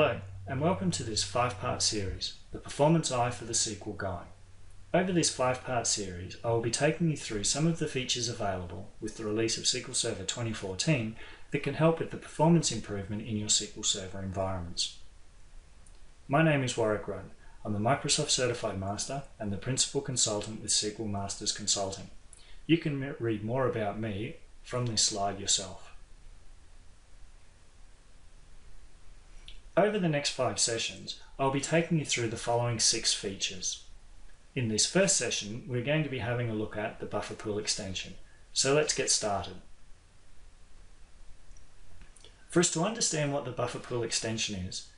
Hello, and welcome to this five-part series, The Performance Eye for the SQL Guy. Over this five-part series, I will be taking you through some of the features available with the release of SQL Server 2014 that can help with the performance improvement in your SQL Server environments. My name is Warwick Rudd. I'm the Microsoft Certified Master and the Principal Consultant with SQL Masters Consulting. You can read more about me from this slide yourself. Over the next five sessions, I'll be taking you through the following six features. In this first session, we're going to be having a look at the buffer pool extension. So let's get started. For us to understand what the buffer pool extension is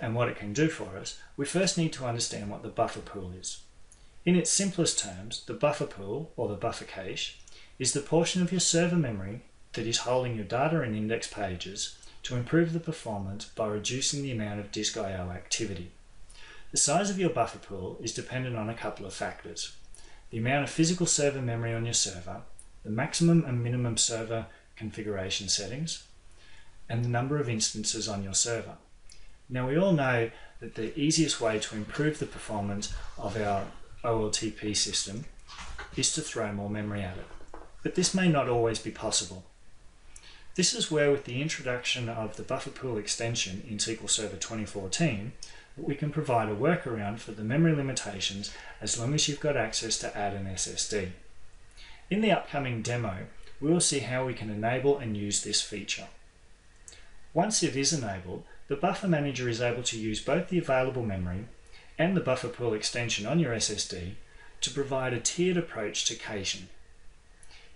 and what it can do for us, we first need to understand what the buffer pool is. In its simplest terms, the buffer pool, or the buffer cache, is the portion of your server memory that is holding your data and index pages to improve the performance by reducing the amount of disk I.O. activity. The size of your buffer pool is dependent on a couple of factors. The amount of physical server memory on your server, the maximum and minimum server configuration settings, and the number of instances on your server. Now we all know that the easiest way to improve the performance of our OLTP system is to throw more memory at it. But this may not always be possible. This is where with the introduction of the buffer pool extension in SQL Server 2014, we can provide a workaround for the memory limitations as long as you've got access to add an SSD. In the upcoming demo, we will see how we can enable and use this feature. Once it is enabled, the Buffer Manager is able to use both the available memory and the buffer pool extension on your SSD to provide a tiered approach to caching.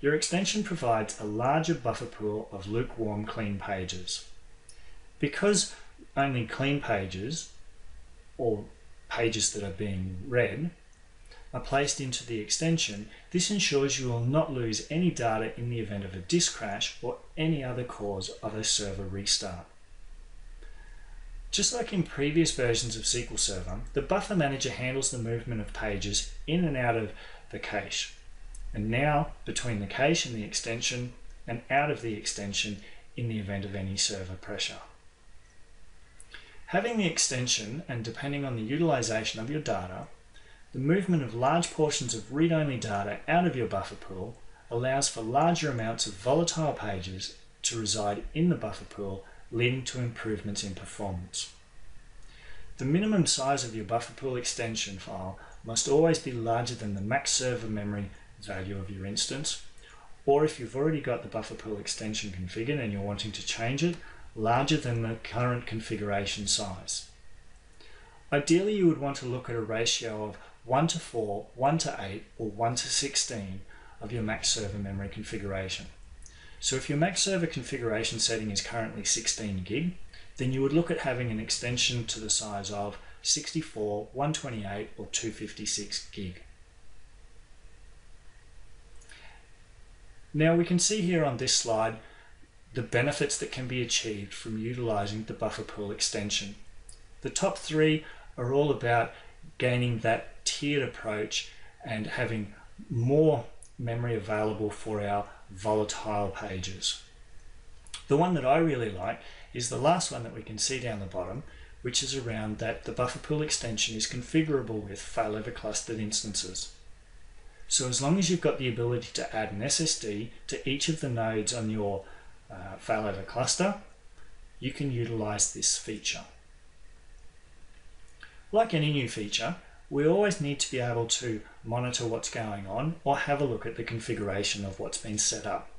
Your extension provides a larger buffer pool of lukewarm clean pages. Because only clean pages, or pages that are being read, are placed into the extension, this ensures you will not lose any data in the event of a disk crash or any other cause of a server restart. Just like in previous versions of SQL Server, the Buffer Manager handles the movement of pages in and out of the cache and now between the cache and the extension and out of the extension in the event of any server pressure. Having the extension and depending on the utilization of your data, the movement of large portions of read-only data out of your buffer pool allows for larger amounts of volatile pages to reside in the buffer pool, leading to improvements in performance. The minimum size of your buffer pool extension file must always be larger than the max server memory value of your instance. Or if you've already got the buffer pool extension configured and you're wanting to change it, larger than the current configuration size. Ideally, you would want to look at a ratio of 1 to 4, 1 to 8, or 1 to 16 of your max server memory configuration. So if your max server configuration setting is currently 16 gig, then you would look at having an extension to the size of 64, 128, or 256 gig. Now we can see here on this slide the benefits that can be achieved from utilizing the buffer pool extension. The top three are all about gaining that tiered approach and having more memory available for our volatile pages. The one that I really like is the last one that we can see down the bottom, which is around that the buffer pool extension is configurable with failover clustered instances. So as long as you've got the ability to add an SSD to each of the nodes on your uh, failover cluster, you can utilize this feature. Like any new feature, we always need to be able to monitor what's going on or have a look at the configuration of what's been set up.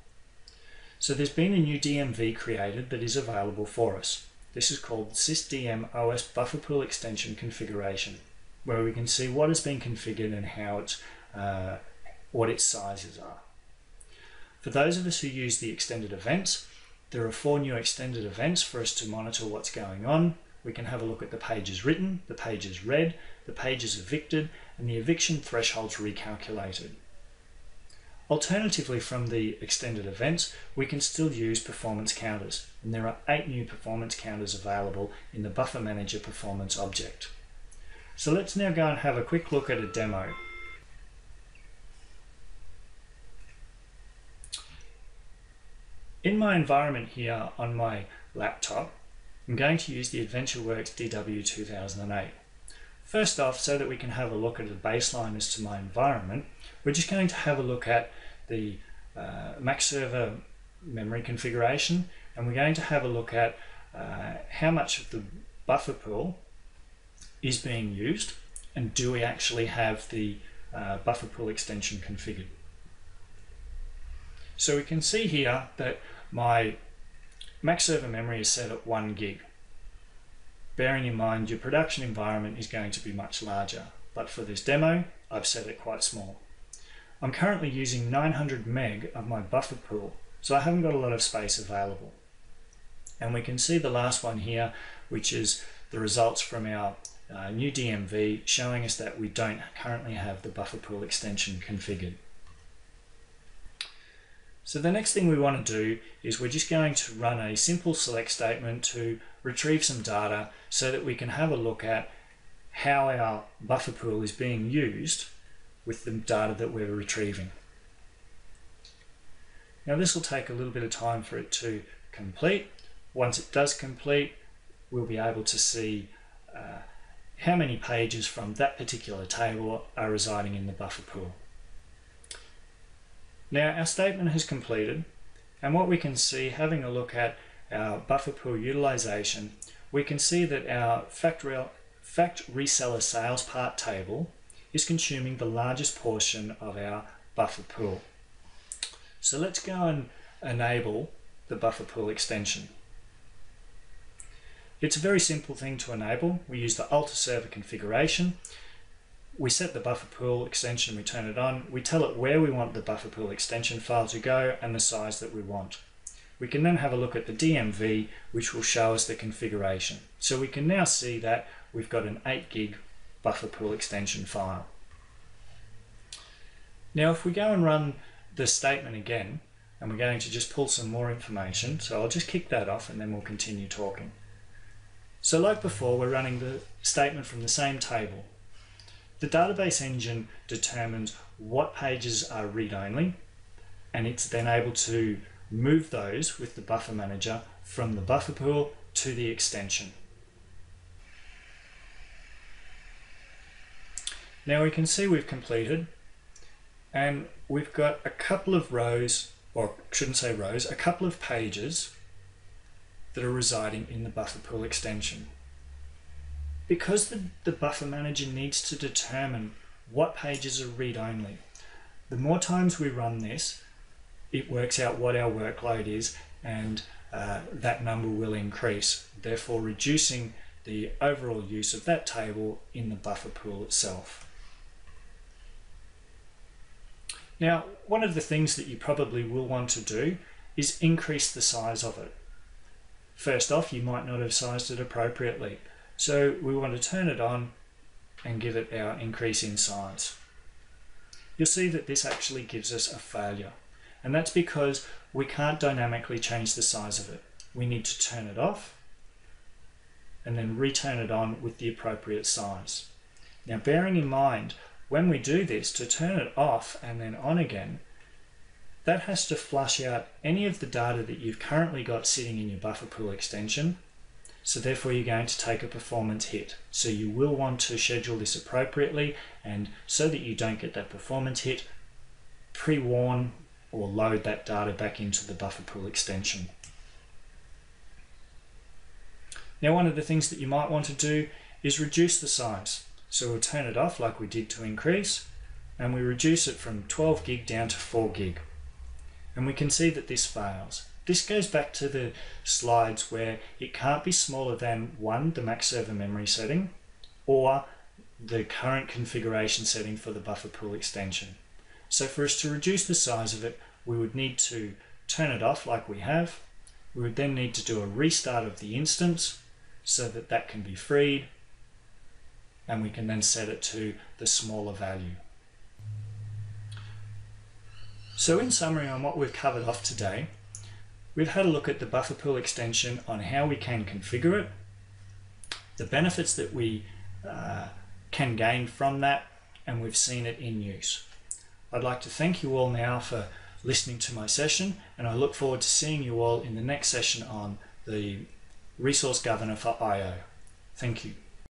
So there's been a new DMV created that is available for us. This is called SysDM OS Buffer Pool Extension Configuration, where we can see what has been configured and how it's uh, what its sizes are. For those of us who use the extended events, there are four new extended events for us to monitor what's going on. We can have a look at the pages written, the pages read, the pages evicted, and the eviction thresholds recalculated. Alternatively from the extended events, we can still use performance counters, and there are eight new performance counters available in the Buffer Manager performance object. So let's now go and have a quick look at a demo. In my environment here on my laptop, I'm going to use the AdventureWorks DW 2008. First off, so that we can have a look at the baseline as to my environment, we're just going to have a look at the uh, max server memory configuration and we're going to have a look at uh, how much of the buffer pool is being used and do we actually have the uh, buffer pool extension configured. So we can see here that my max server memory is set at 1 gig. Bearing in mind your production environment is going to be much larger, but for this demo I've set it quite small. I'm currently using 900 meg of my buffer pool, so I haven't got a lot of space available. And we can see the last one here, which is the results from our uh, new DMV showing us that we don't currently have the buffer pool extension configured. So the next thing we want to do is we're just going to run a simple select statement to retrieve some data so that we can have a look at how our buffer pool is being used with the data that we're retrieving. Now this will take a little bit of time for it to complete. Once it does complete, we'll be able to see uh, how many pages from that particular table are residing in the buffer pool. Now our statement has completed and what we can see having a look at our buffer pool utilization, we can see that our fact, fact reseller sales part table is consuming the largest portion of our buffer pool. So let's go and enable the buffer pool extension. It's a very simple thing to enable. We use the Alter server configuration. We set the buffer pool extension, we turn it on. We tell it where we want the buffer pool extension file to go and the size that we want. We can then have a look at the DMV, which will show us the configuration. So we can now see that we've got an 8 gig buffer pool extension file. Now if we go and run the statement again, and we're going to just pull some more information, so I'll just kick that off and then we'll continue talking. So like before, we're running the statement from the same table. The database engine determines what pages are read-only, and it's then able to move those with the buffer manager from the buffer pool to the extension. Now we can see we've completed and we've got a couple of rows, or shouldn't say rows, a couple of pages that are residing in the buffer pool extension. Because the, the buffer manager needs to determine what pages are read-only, the more times we run this, it works out what our workload is and uh, that number will increase, therefore reducing the overall use of that table in the buffer pool itself. Now, one of the things that you probably will want to do is increase the size of it. First off, you might not have sized it appropriately. So we want to turn it on and give it our increase in size. You'll see that this actually gives us a failure. And that's because we can't dynamically change the size of it. We need to turn it off and then return it on with the appropriate size. Now bearing in mind when we do this, to turn it off and then on again, that has to flush out any of the data that you've currently got sitting in your buffer pool extension. So therefore you're going to take a performance hit. So you will want to schedule this appropriately and so that you don't get that performance hit, pre-warn or load that data back into the buffer pool extension. Now one of the things that you might want to do is reduce the size. So we'll turn it off like we did to increase and we reduce it from 12 gig down to 4 gig. And we can see that this fails. This goes back to the slides where it can't be smaller than one, the max server memory setting, or the current configuration setting for the buffer pool extension. So for us to reduce the size of it, we would need to turn it off like we have. We would then need to do a restart of the instance so that that can be freed and we can then set it to the smaller value. So in summary on what we've covered off today, we've had a look at the buffer pool extension on how we can configure it, the benefits that we uh, can gain from that, and we've seen it in use. I'd like to thank you all now for listening to my session, and I look forward to seeing you all in the next session on the Resource Governor for IO. Thank you.